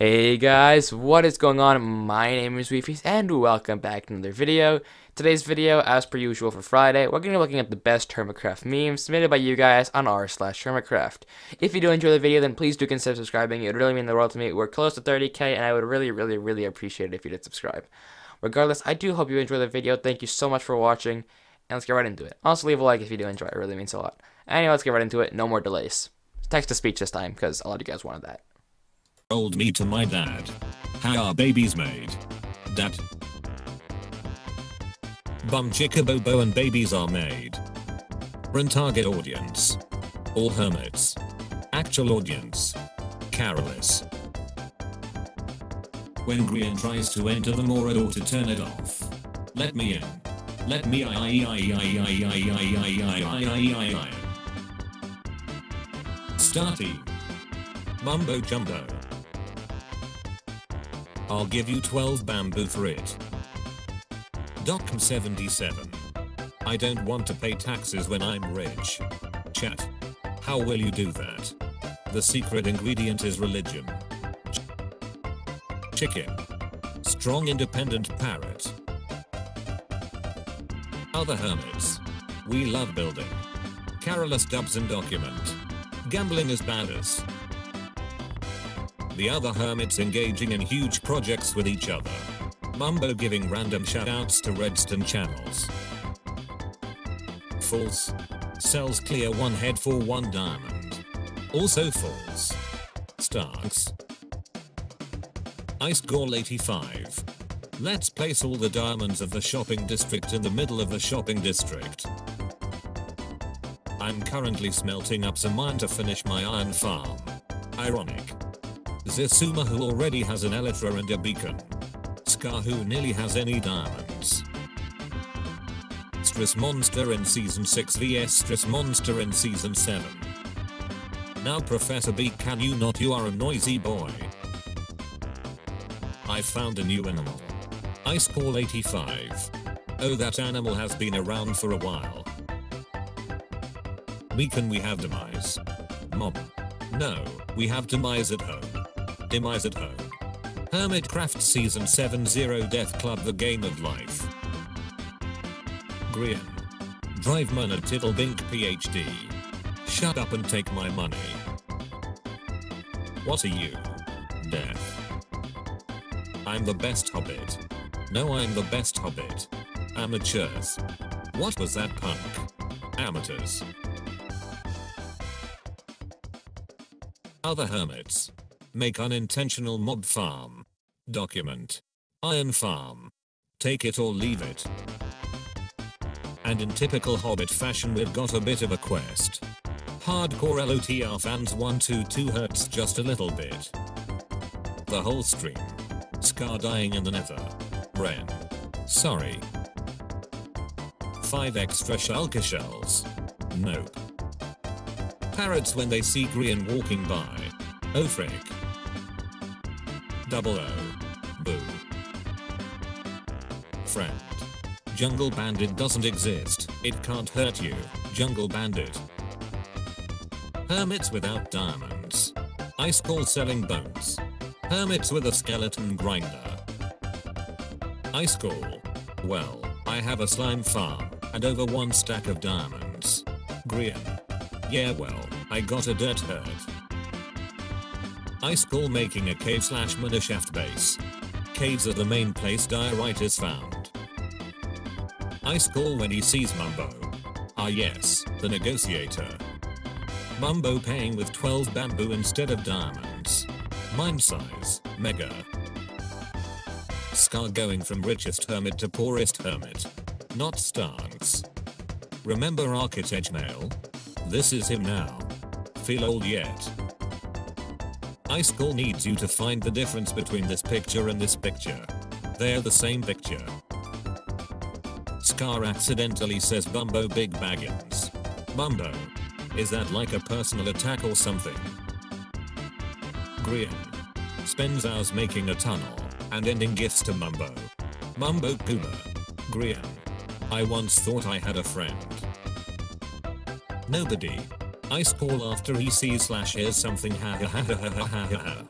Hey guys, what is going on? My name is Wifies and welcome back to another video. Today's video, as per usual for Friday, we're going to be looking at the best Hermitcraft memes submitted by you guys on r slash Hermitcraft. If you do enjoy the video, then please do consider subscribing. It would really mean the world to me. We're close to 30k and I would really, really, really appreciate it if you did subscribe. Regardless, I do hope you enjoy the video. Thank you so much for watching and let's get right into it. Also leave a like if you do enjoy it. It really means a lot. Anyway, let's get right into it. No more delays. Text to speech this time because a lot of you guys wanted that. Told me to my dad. How are babies made? Dad. Bum chicka bobo and babies are made. Run target audience. All hermits. Actual audience. Keralis. When Grian tries to enter the Morador to turn it off. Let me in. Let me I I I I I I I I I I I I Starty. Mumbo jumbo. I'll give you 12 bamboo for it. Docm 77. I don't want to pay taxes when I'm rich. Chat. How will you do that? The secret ingredient is religion. Ch chicken. Strong independent parrot. Other hermits. We love building. Keralis dubs and document. Gambling is baddest the other hermits engaging in huge projects with each other. Mumbo giving random shoutouts to Redstone channels. False. Sells clear one head for one diamond. Also false. Starks. Iskall 85. Let's place all the diamonds of the shopping district in the middle of the shopping district. I'm currently smelting up some iron to finish my iron farm. Ironic. Xisuma who already has an elytra and a beacon. Scar who nearly has any diamonds. Stress Monster in Season 6 vs Stress Monster in Season 7. Now Professor B can you not you are a noisy boy. I found a new animal. Iskall 85. Oh that animal has been around for a while. Beacon we have demise. Mob. No, we have demise at home. Demise at home. Hermitcraft Season 7 Zero Death Club The Game of Life. Grian. Drive Mana Tiddlebink PhD. Shut up and take my money. What are you? Death. I'm the best hobbit. No I'm the best hobbit. Amateurs. What was that punk? Amateurs. Other hermits. Make unintentional mob farm. Document. Iron farm. Take it or leave it. And in typical Hobbit fashion we've got a bit of a quest. Hardcore LOTR fans 122 hurts just a little bit. The whole stream. Scar dying in the nether. Ren. Sorry. 5 extra shulker shells. Nope. Parrots when they see Grian walking by. Oh frick. Double O. Boo. Friend. Jungle Bandit doesn't exist, it can't hurt you, Jungle Bandit. Hermits without diamonds. Iskall selling bones. Hermits with a skeleton grinder. Iskall. Well, I have a slime farm, and over one stack of diamonds. Grian. Yeah well, I got a dirt herd. Iskall making a cave slash mana shaft base. Caves are the main place diorite is found. Iskall when he sees Mumbo. Ah yes, the negotiator. Mumbo paying with 12 bamboo instead of diamonds. Mind size, mega. Scar going from richest hermit to poorest hermit. Not Starks. Remember Architect Mail? This is him now. Feel old yet? Call needs you to find the difference between this picture and this picture. They're the same picture. Scar accidentally says Bumbo Big Baggins. Bumbo. Is that like a personal attack or something? Grian. Spends hours making a tunnel and ending gifts to Mumbo. Mumbo Puma. Grian. I once thought I had a friend. Nobody. Iskall after he sees slash hears something ha ha ha ha ha ha ha.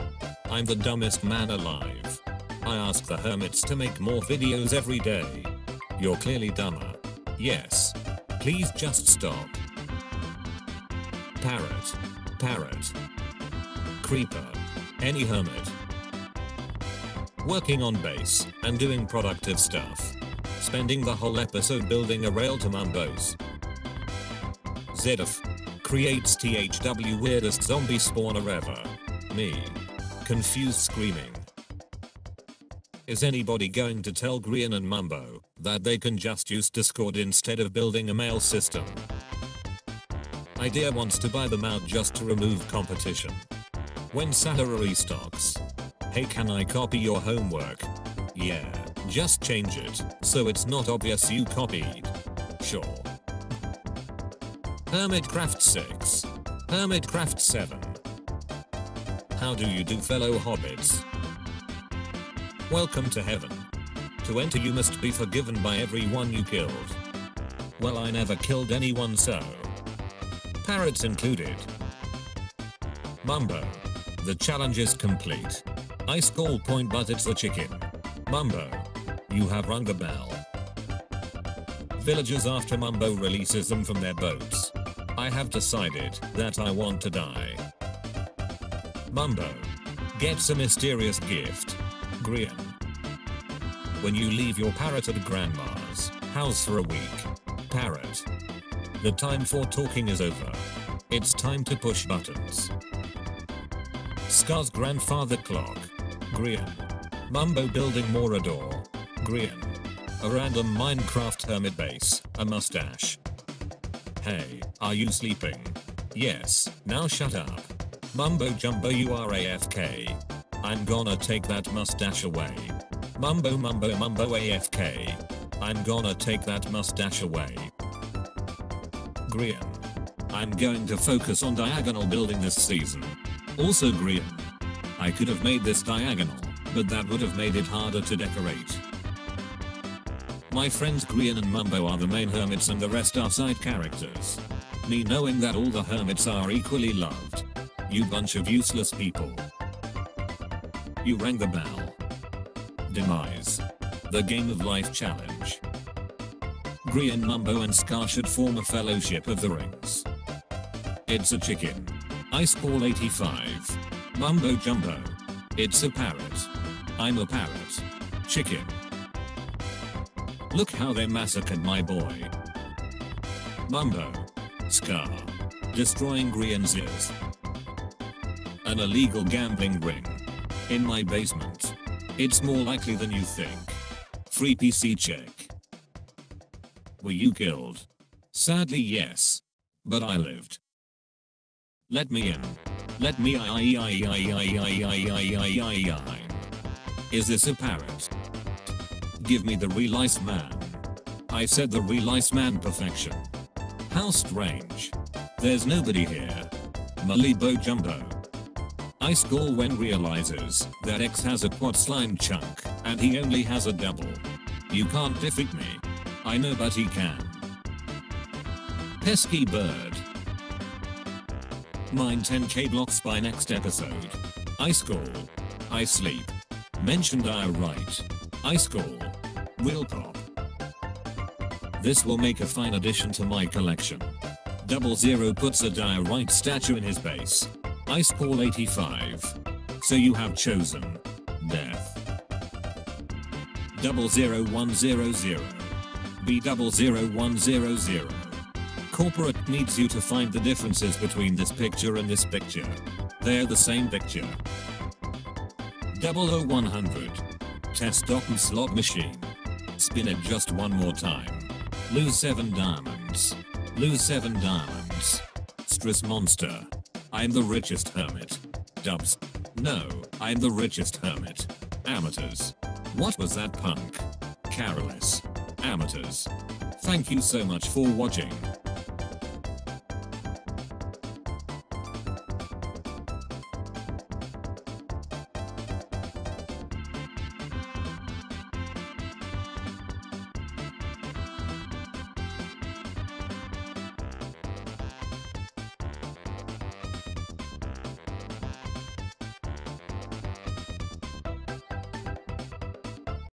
I'm the dumbest man alive. I ask the hermits to make more videos every day. You're clearly dumber. Yes. Please just stop. Parrot. Parrot. Creeper. Any hermit. Working on base and doing productive stuff. Spending the whole episode building a rail to Mumbos. ZF. Creates THW weirdest zombie spawner ever. Me. Confused screaming. Is anybody going to tell Grian and Mumbo that they can just use Discord instead of building a mail system? Idea wants to buy them out just to remove competition. When Sahara restocks. Hey can I copy your homework? Yeah, just change it so it's not obvious you copied. Sure. Hermitcraft 6. Hermitcraft 7. How do you do fellow hobbits? Welcome to heaven. To enter you must be forgiven by everyone you killed. Well I never killed anyone so. Parrots included. Mumbo. The challenge is complete. I score point but it's the chicken. Mumbo. You have rung the bell. Villagers after Mumbo releases them from their boats. I have decided that I want to die. Mumbo. Gets a mysterious gift. Grian. When you leave your parrot at grandma's house for a week. Parrot. The time for talking is over. It's time to push buttons. Scar's grandfather clock. Grian. Mumbo building Morador. Grian. A random Minecraft hermit base. A mustache. Hey, are you sleeping? Yes, now shut up. Mumbo jumbo you are AFK. I'm gonna take that mustache away. Mumbo mumbo mumbo AFK. I'm gonna take that mustache away. Grian. I'm going to focus on diagonal building this season. Also Grian. I could have made this diagonal, but that would have made it harder to decorate. My friends Grian and Mumbo are the main hermits and the rest are side characters. Me knowing that all the hermits are equally loved. You bunch of useless people. You rang the bell. Demise. The Game of Life Challenge. Grian Mumbo and Scar should form a fellowship of the rings. It's a chicken. Iskall 85. Mumbo Jumbo. It's a parrot. I'm a parrot. Chicken. Look how they massacred my boy. Mumbo. Scar. Destroying Grian's ears. An illegal gambling ring. In my basement. It's more likely than you think. Free PC check. Were you killed? Sadly yes. But I lived. Let me in. Let me I I I I I I I I I I Is this a parrot? Give me the real ice man. I said the real ice man perfection. How strange. There's nobody here. Malibo Jumbo. Iskall when realizes that X has a quad slime chunk and he only has a double. You can't defeat me. I know but he can. Pesky bird. Mine 10k blocks by next episode. Iskall. I sleep. Mentioned I write. Iskall. Real pop. This will make a fine addition to my collection. Double Zero puts a diorite statue in his base. Iskall 85. So you have chosen death. Double zero one zero zero. B double zero one zero zero. Corporate needs you to find the differences between this picture and this picture. They're the same picture. Double O one hundred. Test dock and slot machine. Spin it just one more time. Lose 7 diamonds. Lose 7 diamonds. Stress monster. I'm the richest hermit. Dubs. No, I'm the richest hermit. Amateurs. What was that punk? Keralis. Amateurs. Thank you so much for watching.